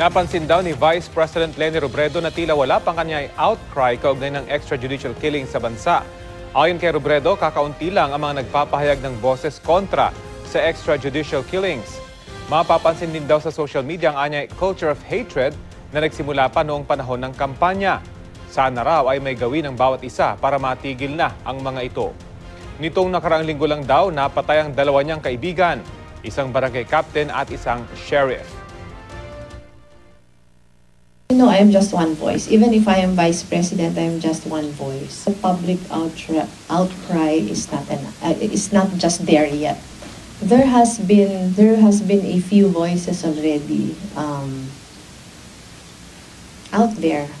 Napansin daw ni Vice President Leni Robredo na tila wala pang kanyang outcry kaugnay ng extrajudicial killing sa bansa. Ayon kay Robredo, kakaunti lang ang mga nagpapahayag ng boses kontra sa extrajudicial killings. Mapapansin din daw sa social media ang anyay culture of hatred na nagsimula pa noong panahon ng kampanya. Sana raw ay may gawin ng bawat isa para matigil na ang mga ito. Nitong nakaraang linggo lang daw, napatay ang dalawa niyang kaibigan, isang barangay captain at isang sheriff. You know, I am just one voice. Even if I am vice president, I am just one voice. The public outcry is not an, uh, not just there yet. There has been there has been a few voices already um, out there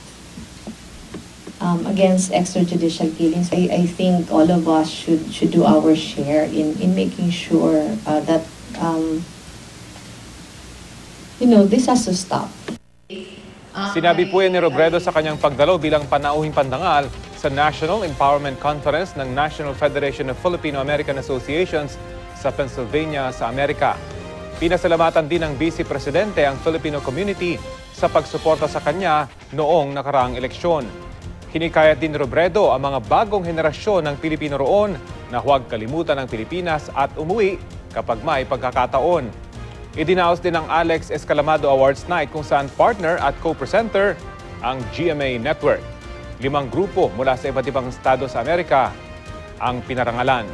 um, against extrajudicial killings. I, I think all of us should should do our share in in making sure uh, that um, you know this has to stop. Sinabi po yan ni Robredo sa kanyang pagdalo bilang panauhing pandangal sa National Empowerment Conference ng National Federation of Filipino-American Associations sa Pennsylvania sa Amerika. Pinasalamatan din ng Vice Presidente ang Filipino community sa pagsuporta sa kanya noong nakaraang eleksyon. Hinikayat din Robredo ang mga bagong henerasyon ng Pilipino roon na huwag kalimutan ang Pilipinas at umuwi kapag may pagkakataon. Idinaos din ang Alex Escalamado Awards Night kung saan partner at co-presenter ang GMA Network. Limang grupo mula sa iba't ibang estado sa Amerika ang pinarangalan.